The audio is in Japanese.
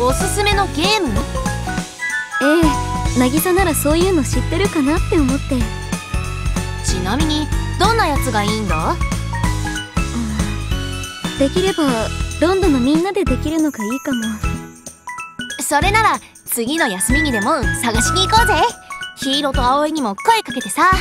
おすすめのゲーム？ええ渚ならそういうの知ってるかなって思って。ちなみにどんなやつがいいんだ？できればロンドンのみんなでできるのがいいかも。それなら次の休みにでも探しに行こうぜ。ヒーローと葵にも声かけてさ。